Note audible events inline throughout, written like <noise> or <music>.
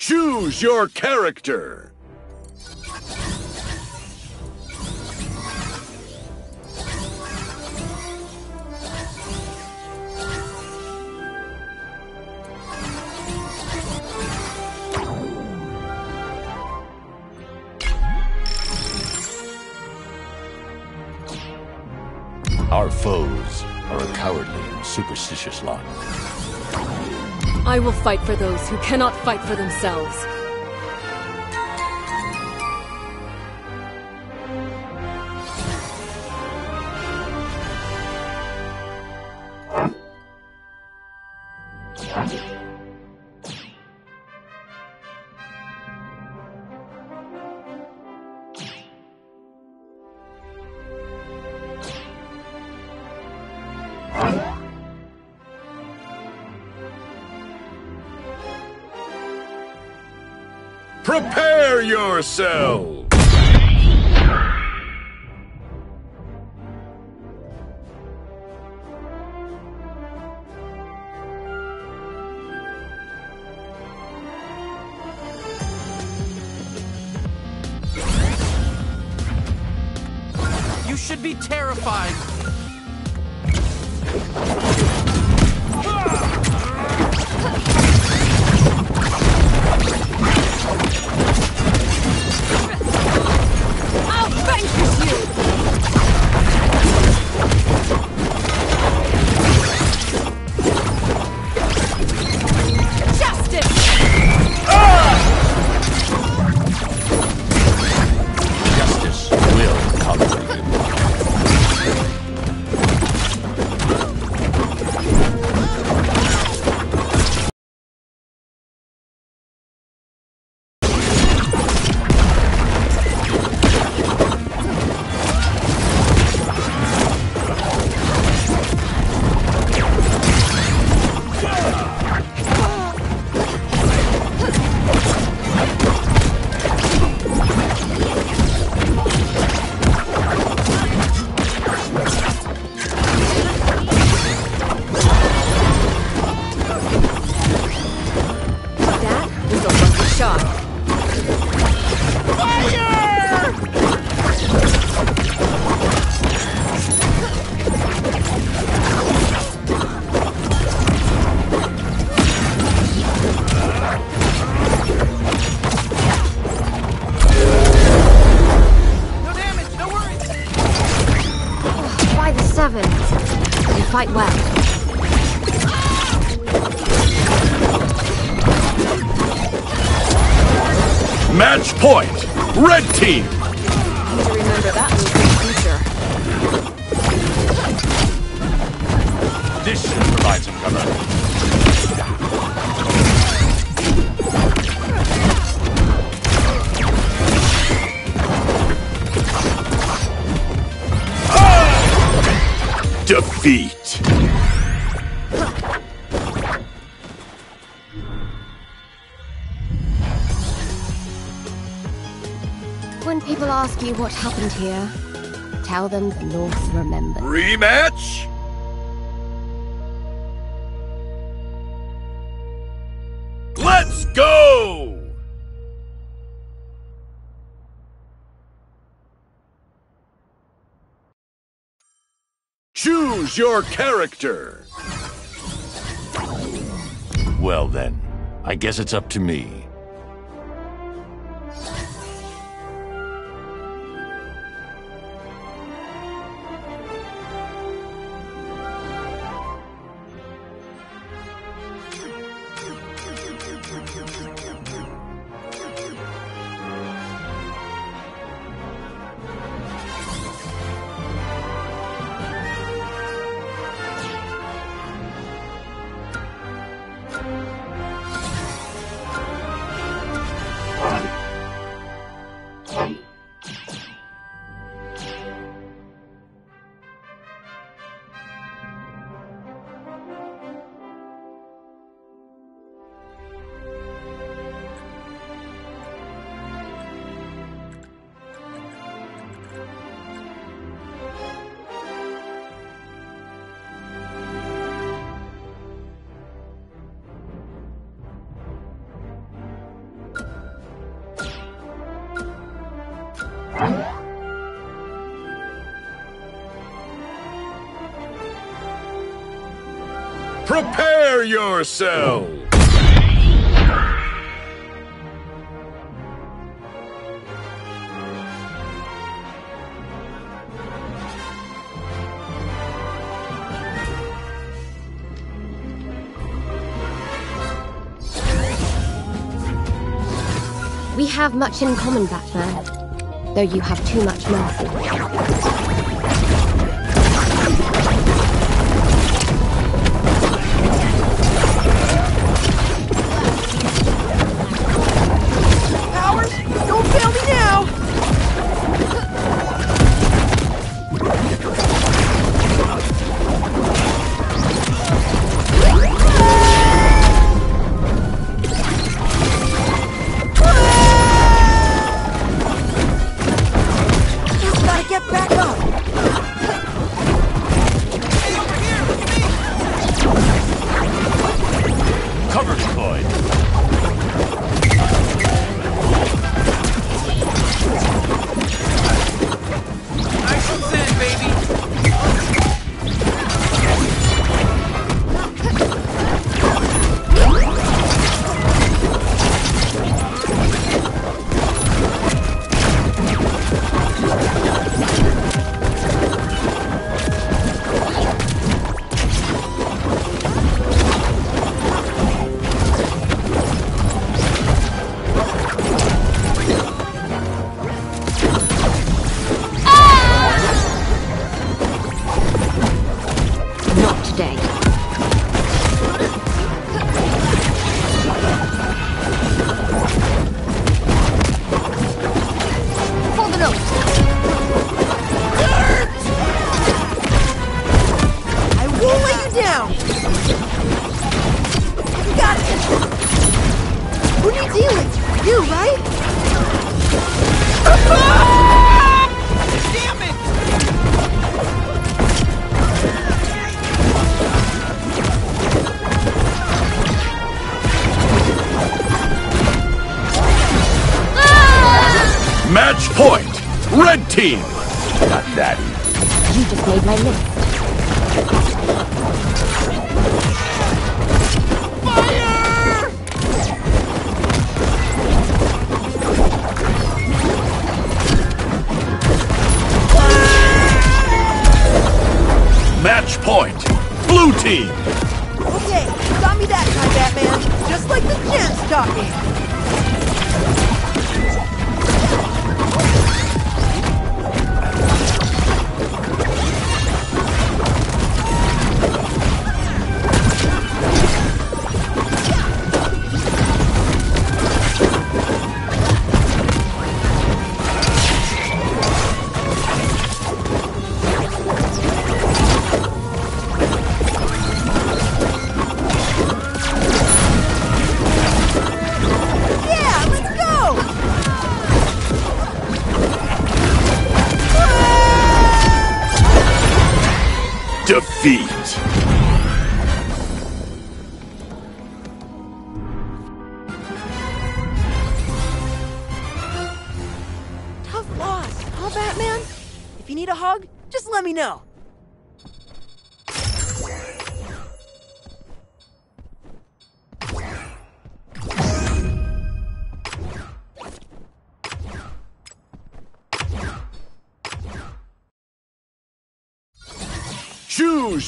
Choose your character. Our foes are a cowardly and superstitious lot. I will fight for those who cannot fight for themselves. Yourself! Happened here, tell them the North remembers. Rematch? Let's go! Choose your character. Well then, I guess it's up to me. We have much in common, Batman. Though you have too much mercy. Stop me!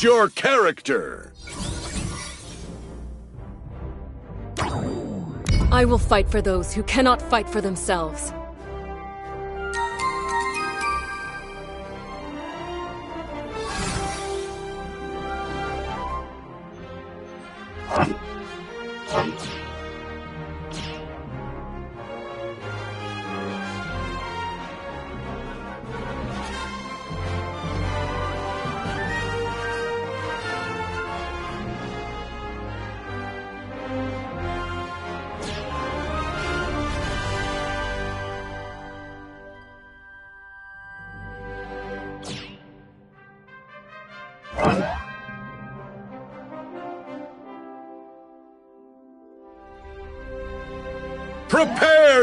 your character? I will fight for those who cannot fight for themselves. <laughs>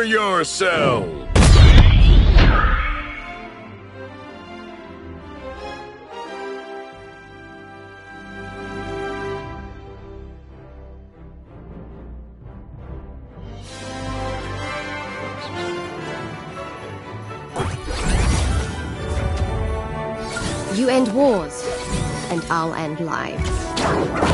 yourself! You end wars, and I'll end lives.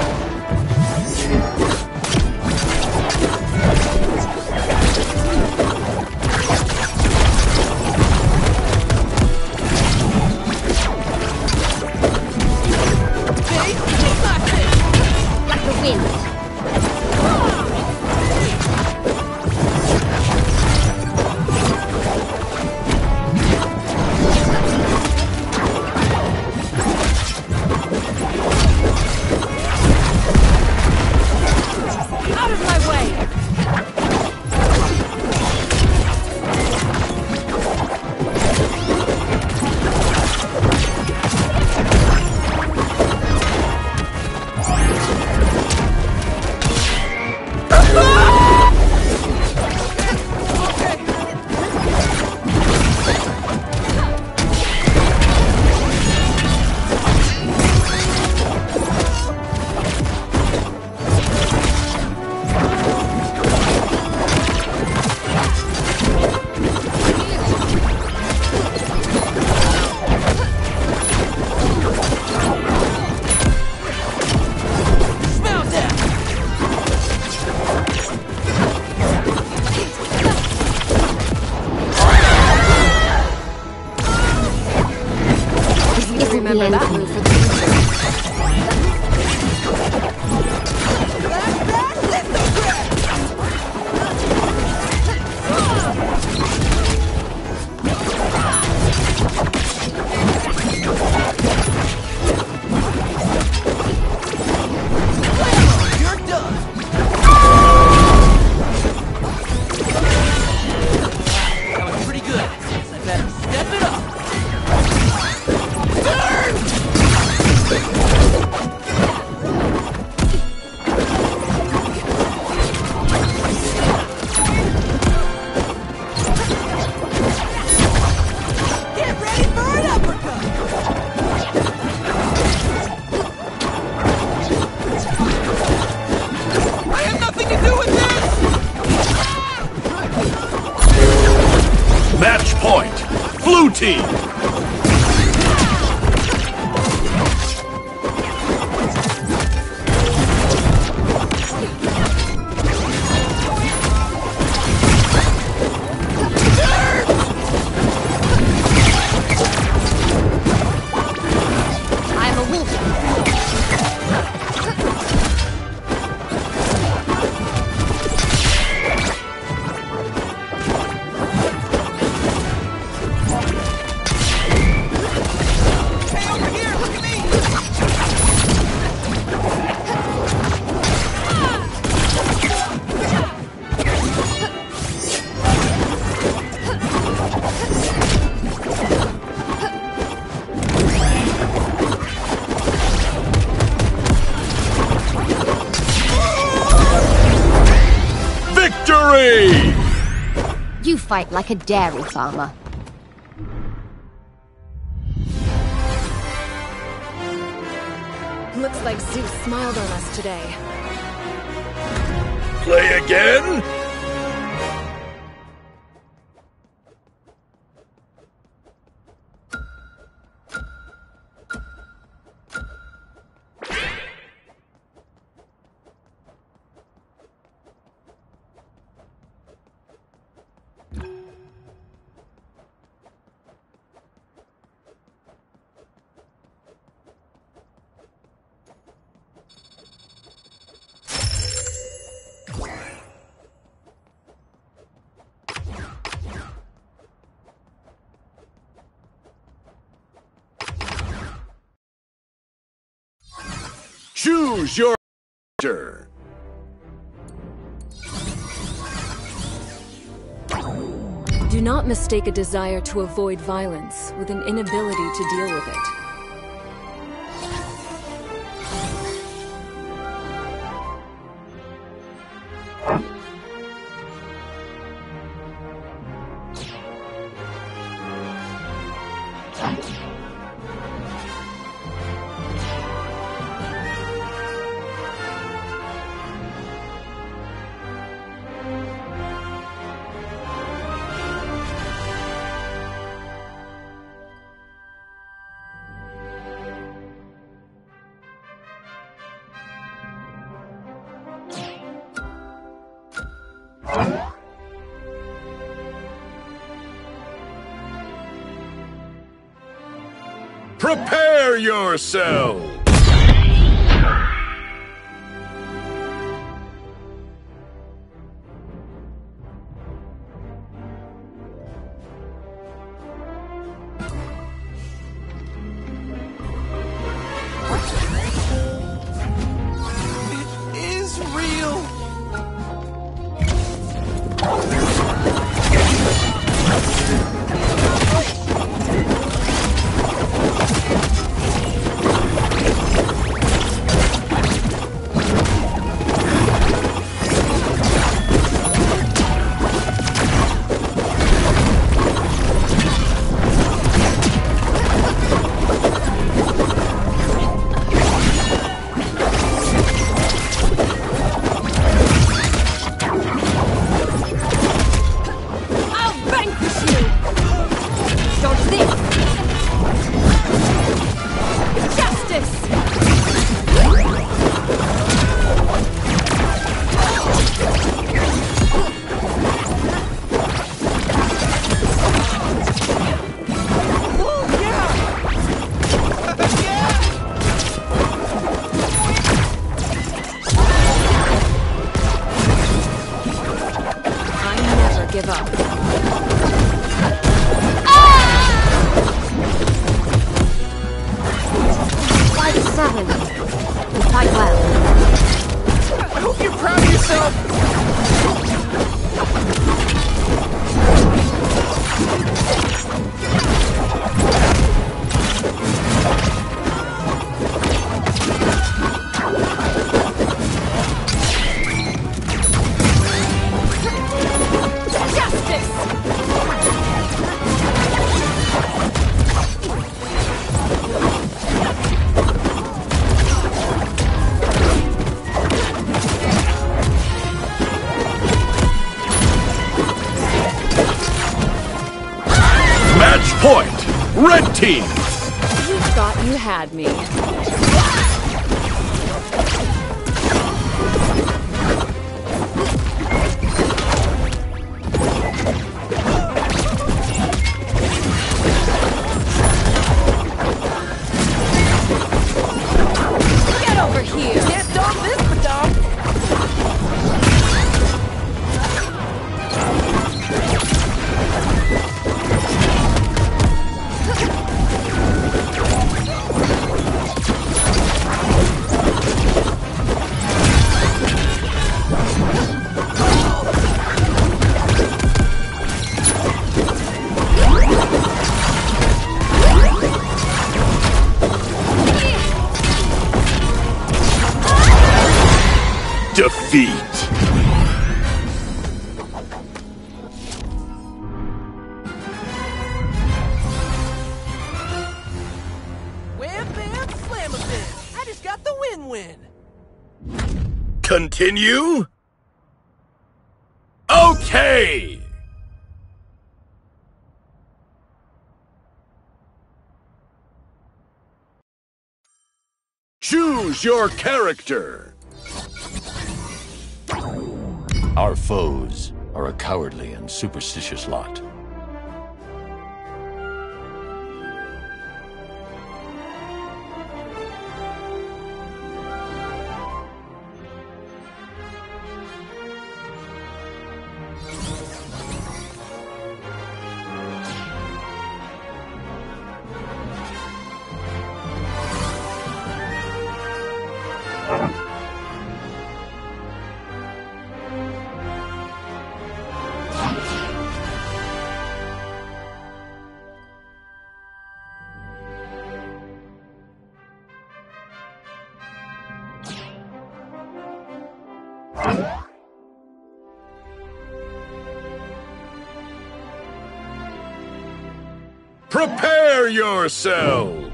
fight like a dairy farmer. Looks like Zeus smiled on us today. Choose your character. Do not mistake a desire to avoid violence with an inability to deal with it. Yourself! Had me. Continue? Okay! Choose your character! Our foes are a cowardly and superstitious lot. Prepare yourself!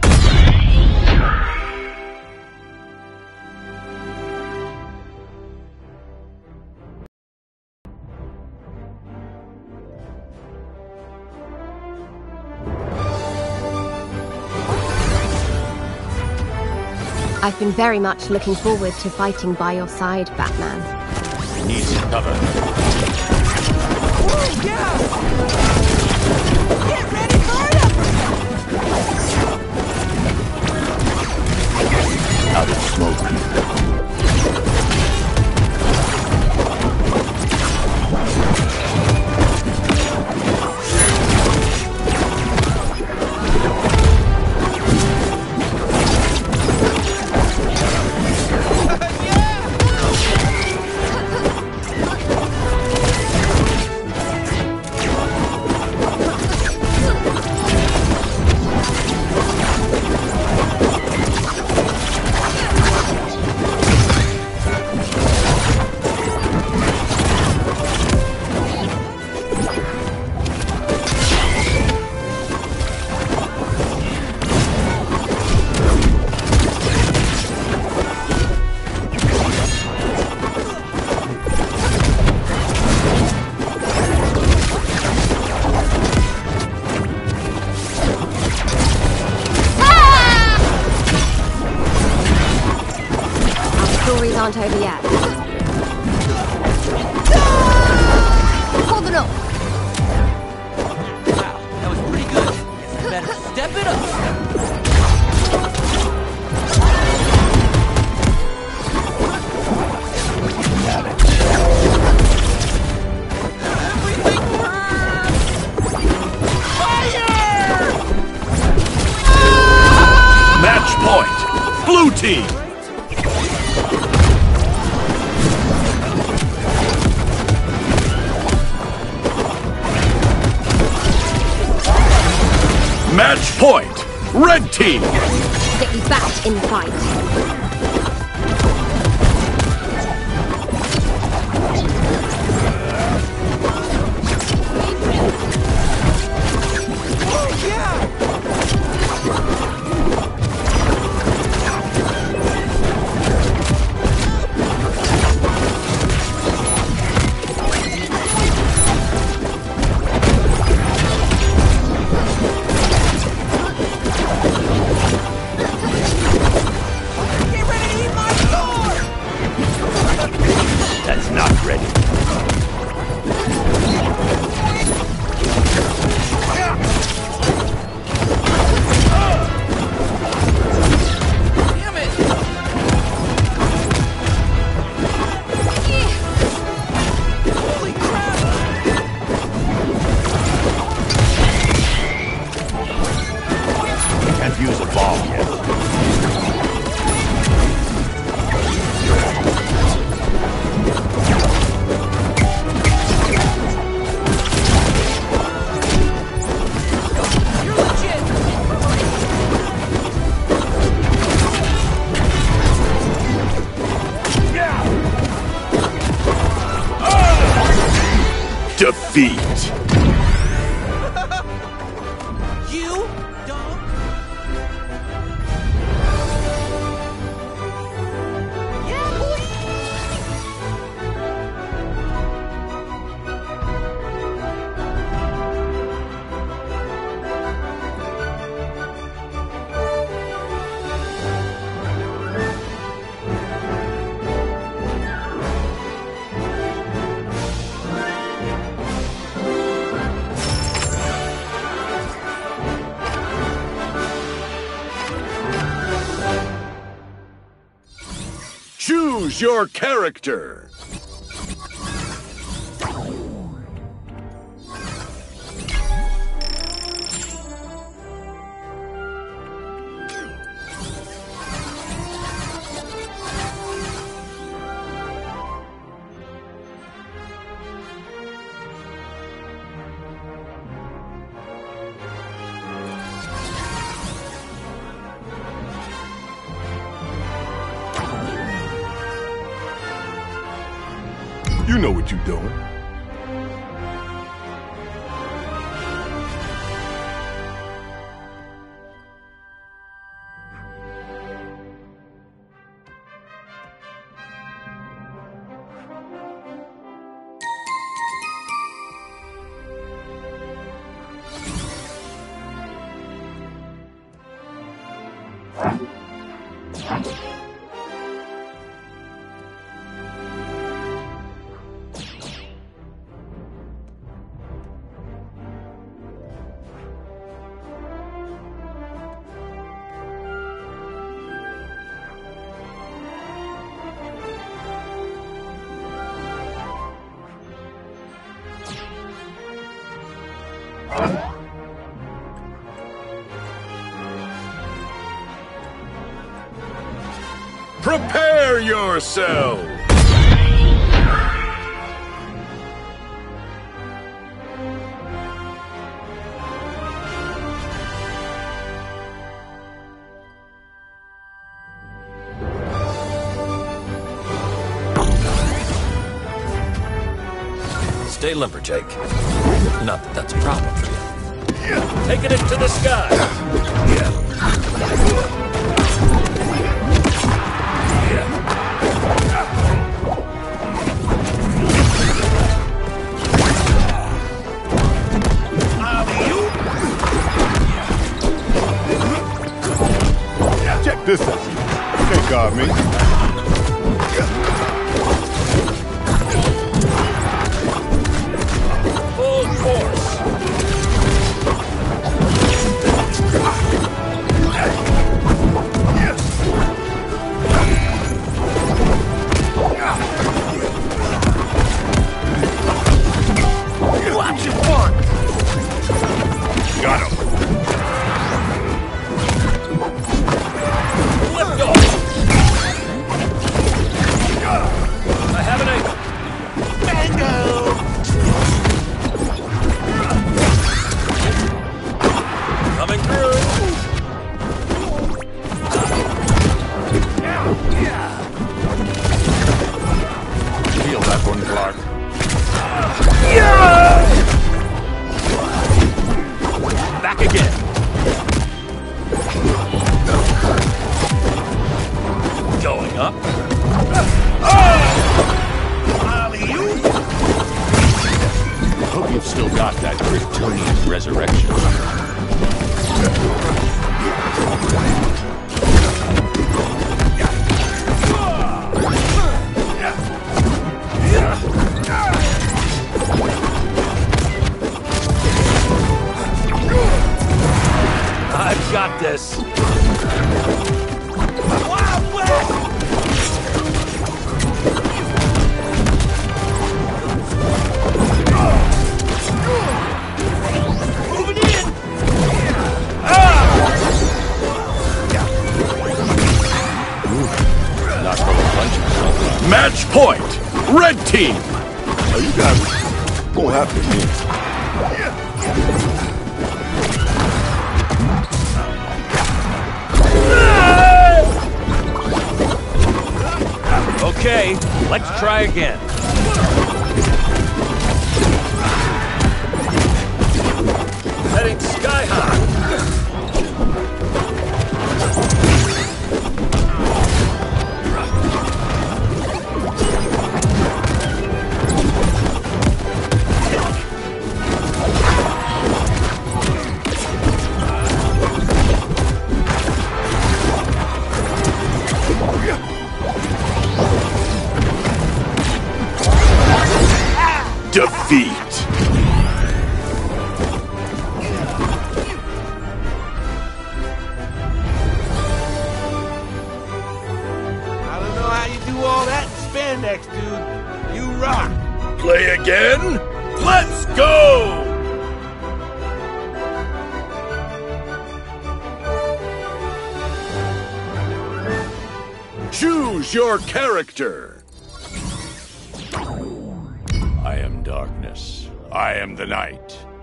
I've been very much looking forward to fighting by your side, Batman. We need some cover. Yeah! Your character. Know what you're doing. yourselves. Stay Jake. Not that that's a problem for you. Taking it to the sky!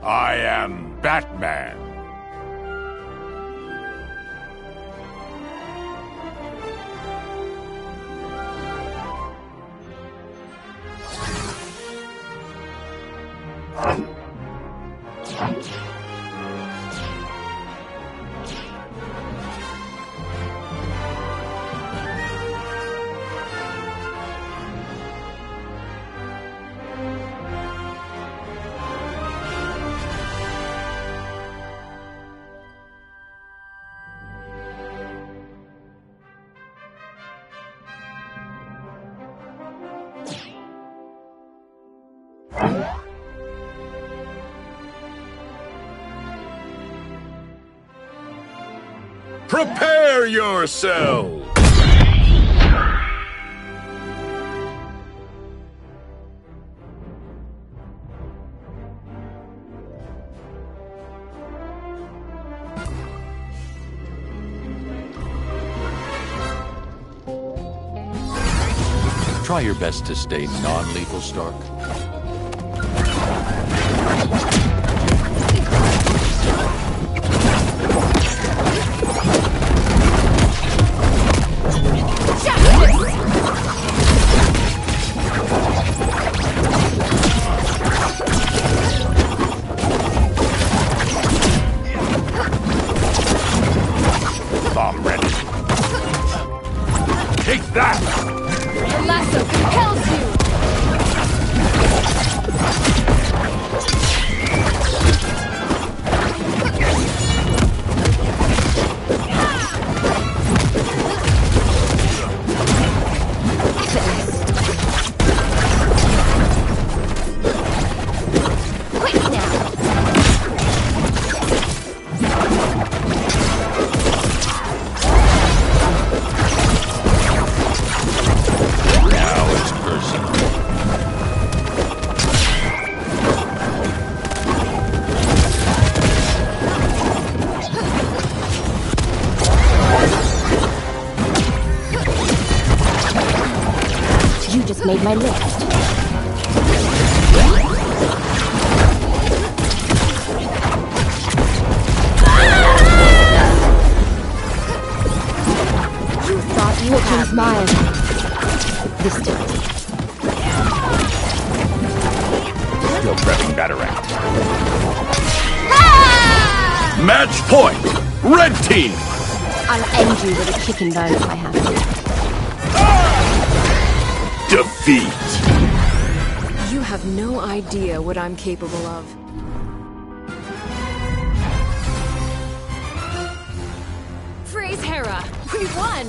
I am yourself! Try your best to stay non-lethal, Stark. Capable of. Freeze Hera! We won!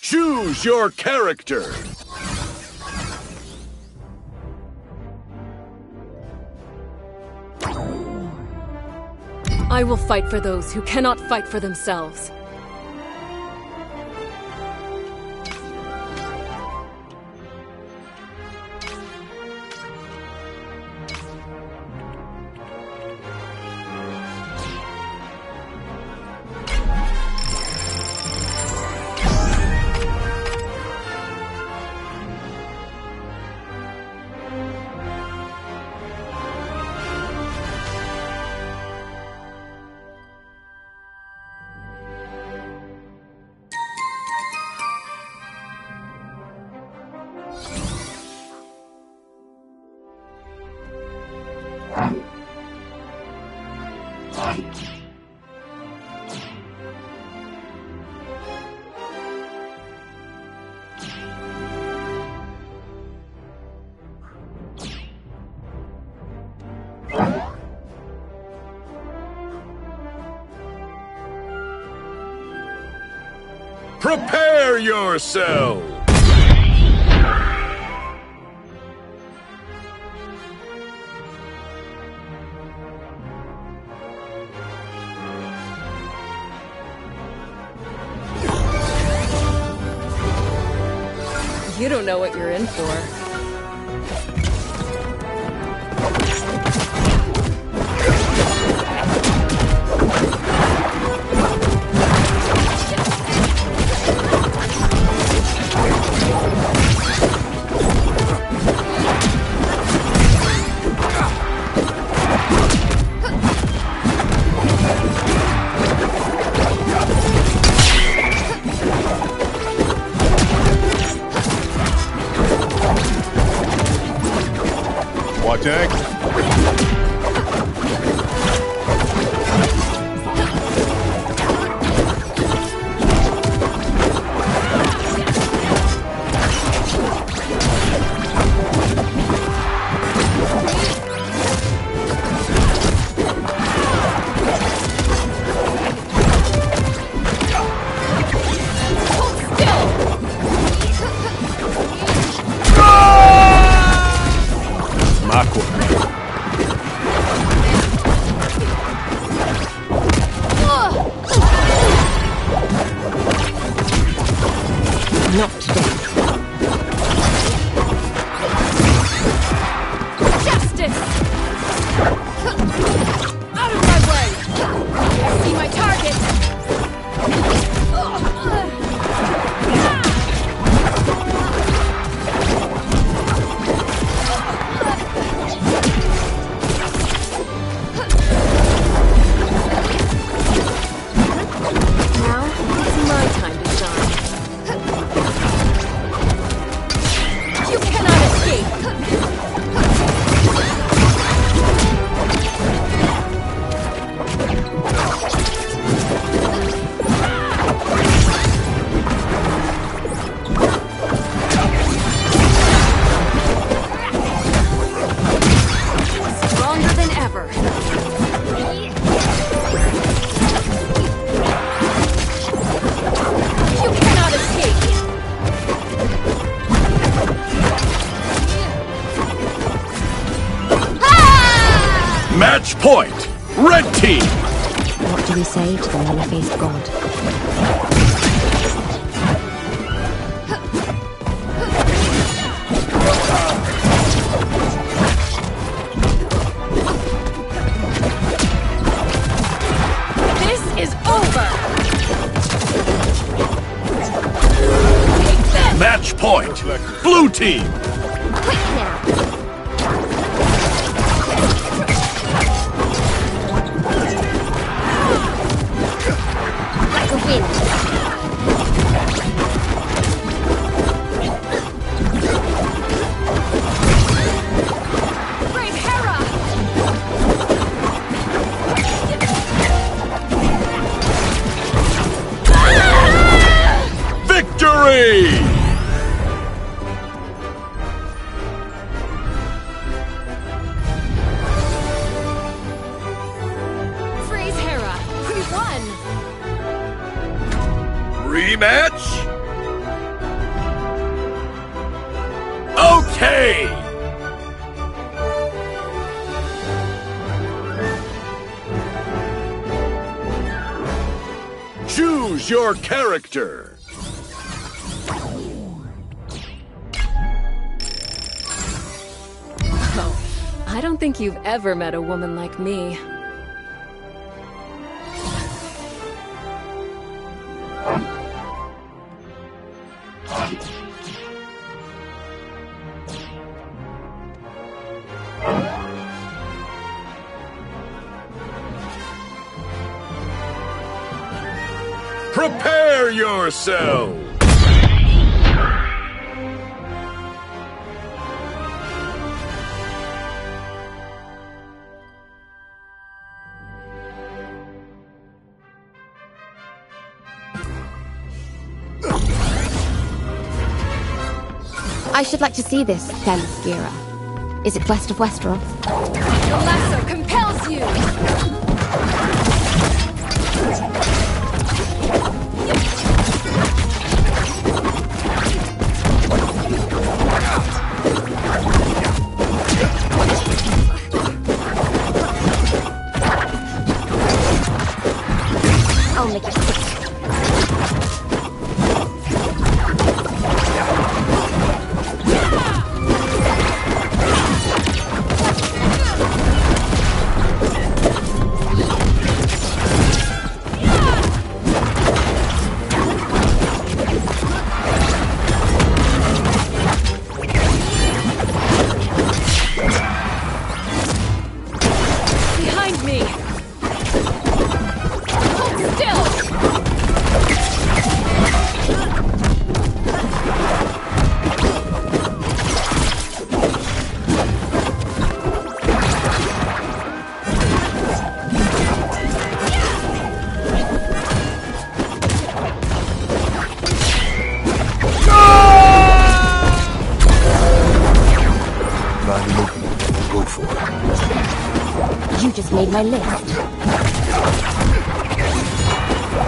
Choose your character! I will fight for those who cannot fight for themselves. Prepare yourself! You don't know what you're in for. X. What do we say to the many-faced god? This is over! Match point. Blue team. Ever met a woman like me. I should like to see this, Themyscira. Is it west of Westeros? The lasso compels you! Made my list.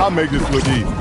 I'll make this look easy.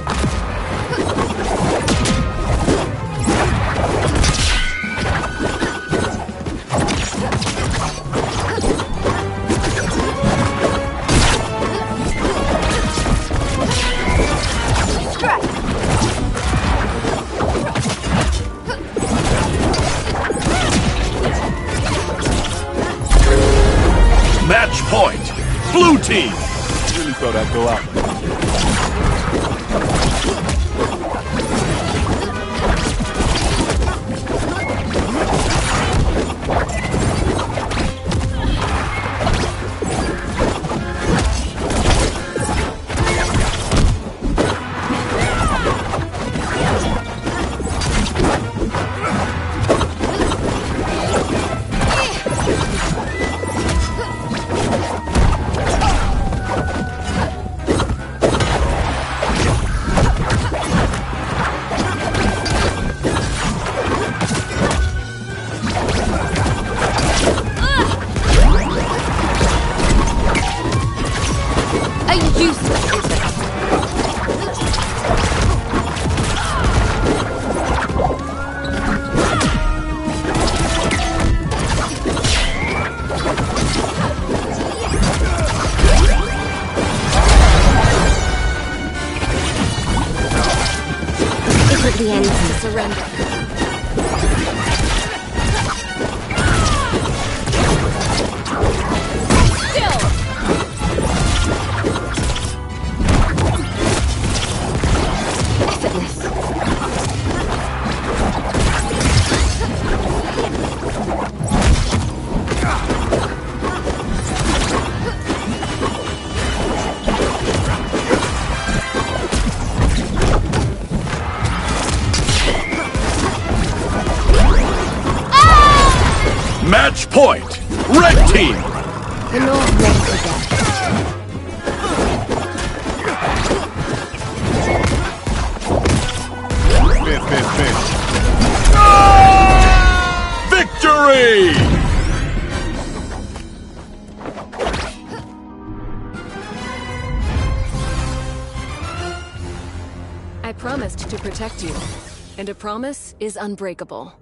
Promise is unbreakable.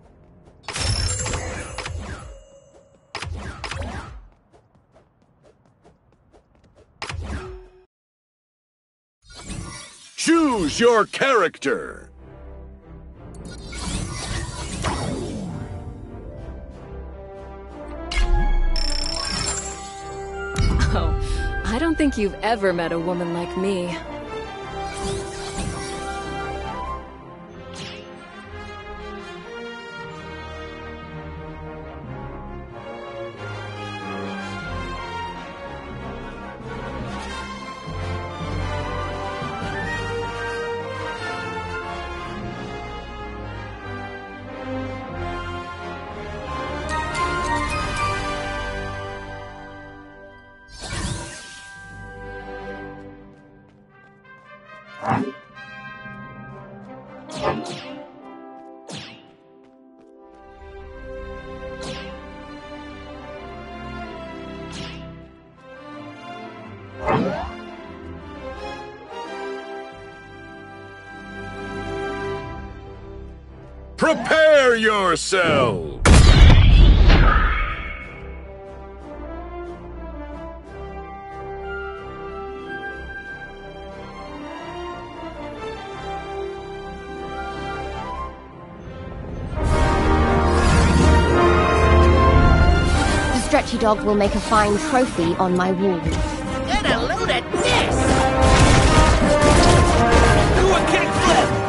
Choose your character. Oh, I don't think you've ever met a woman like me. Prepare yourself! The stretchy dog will make a fine trophy on my wall. Get a load of this! Do a kickflip!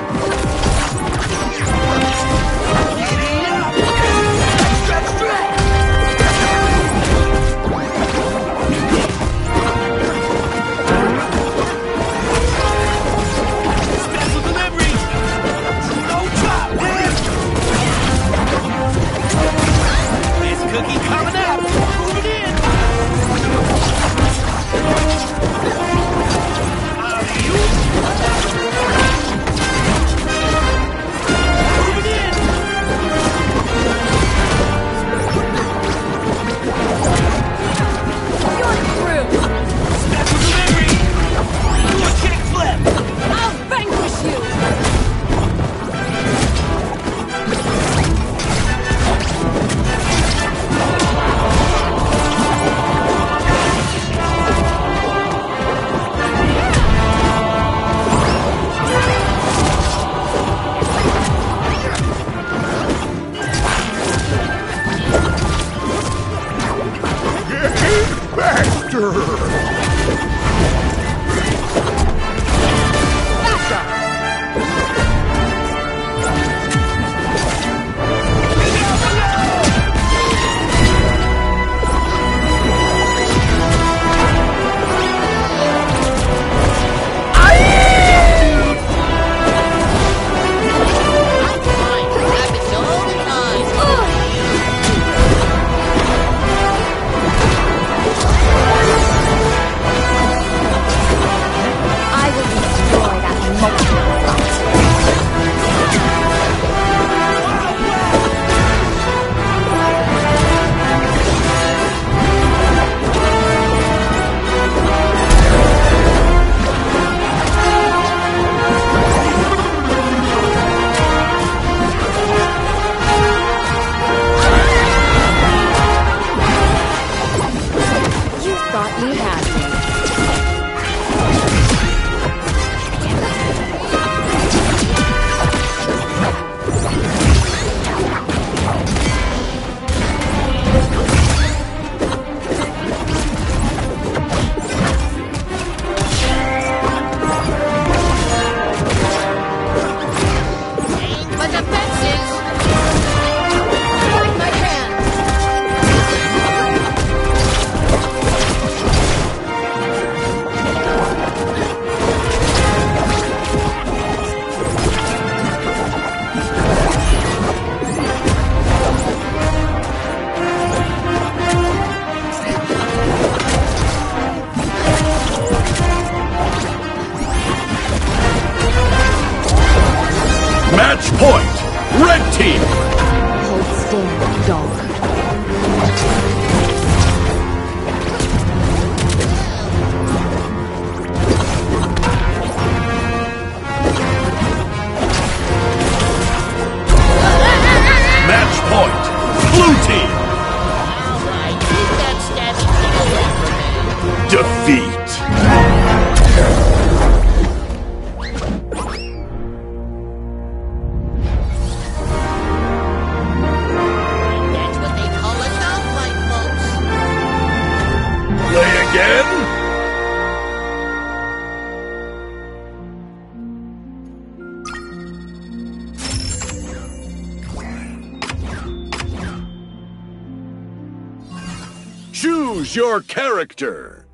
Character.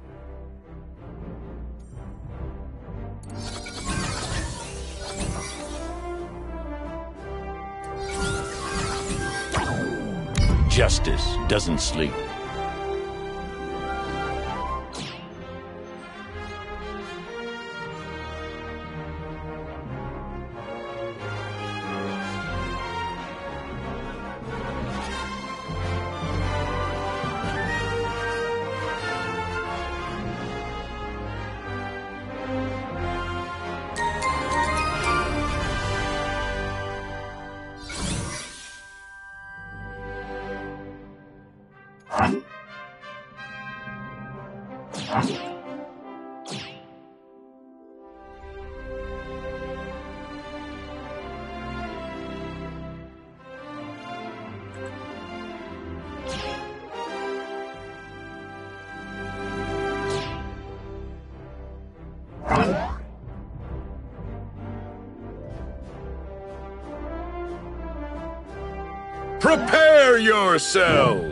Justice doesn't sleep. Prepare yourself!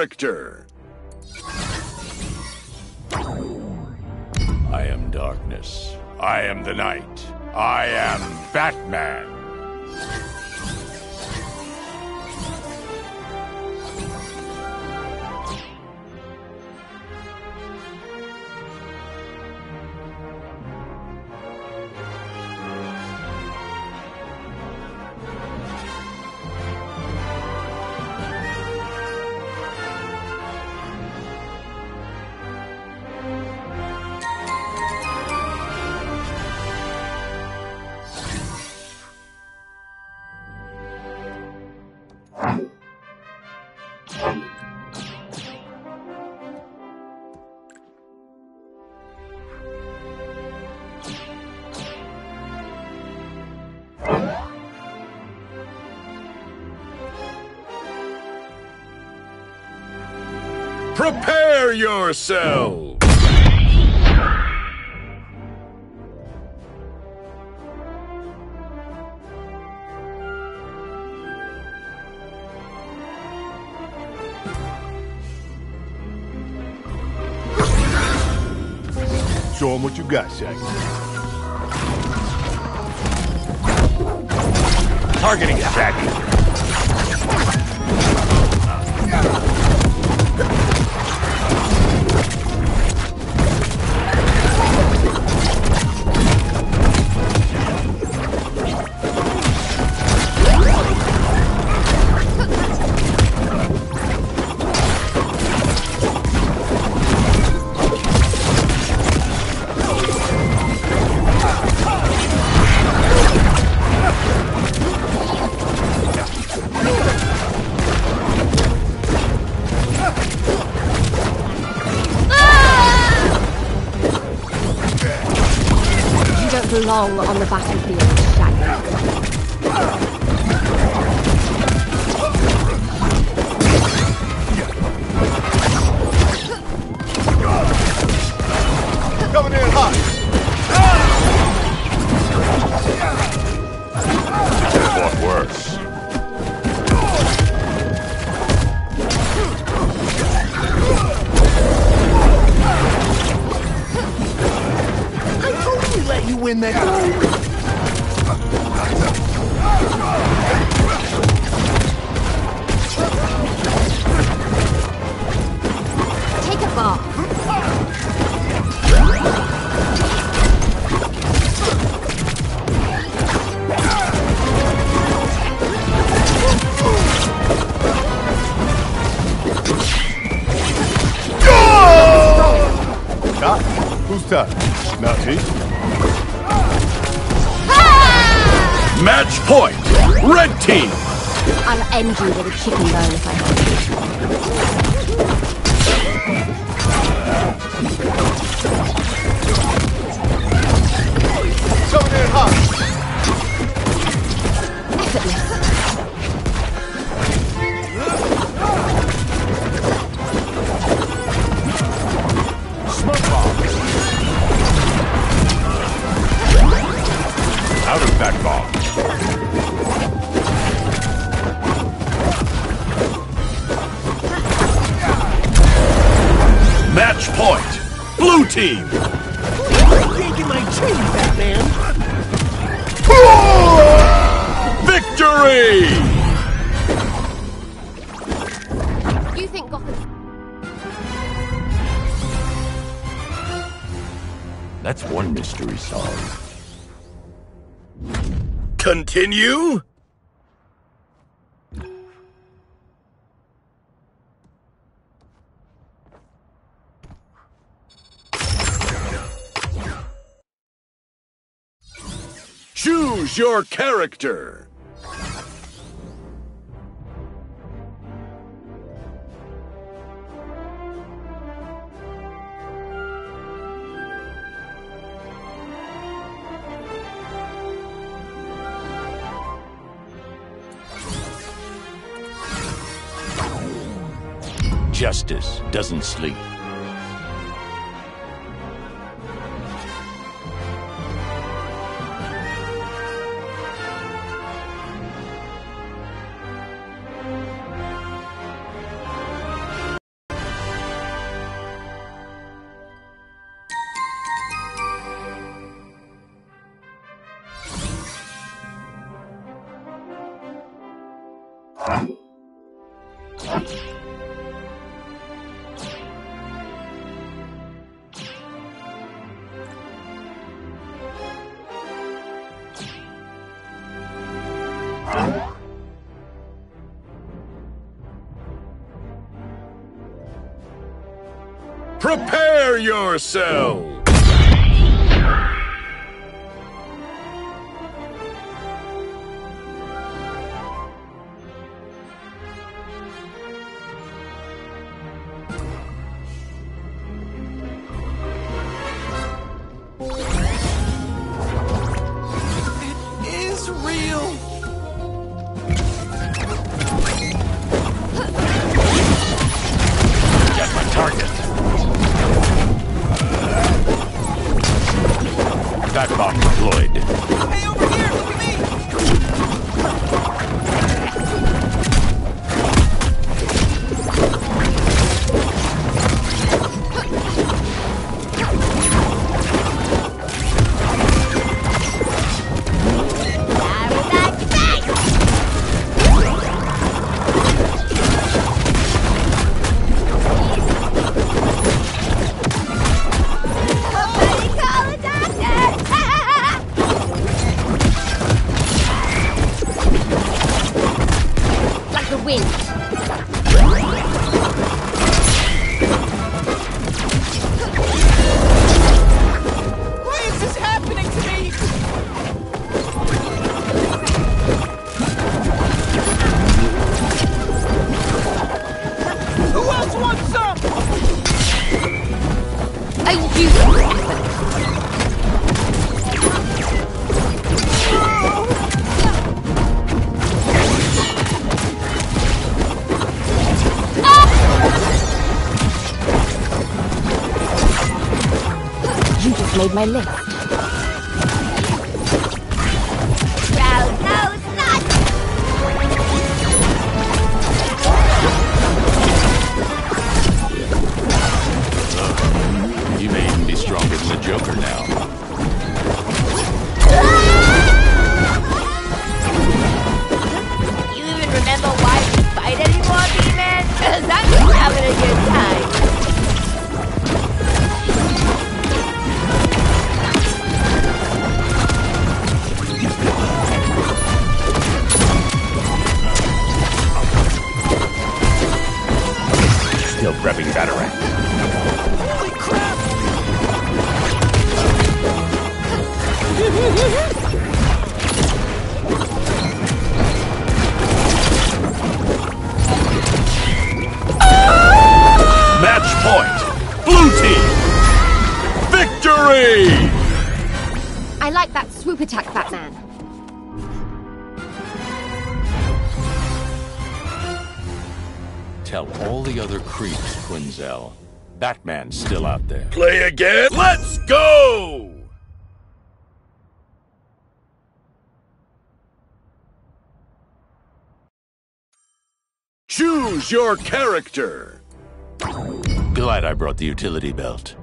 character. Prepare yourself. Show them what you got, Shaggy. Targeting Shaggy. win that. คิดถึ than you? Choose your character! Justice doesn't sleep. so. my live. Choose your character! Glad I brought the utility belt.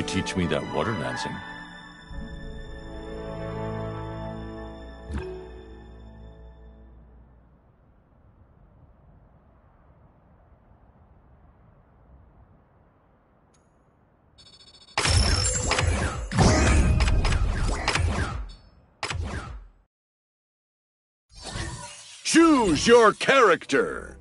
You teach me that water dancing. Choose your character.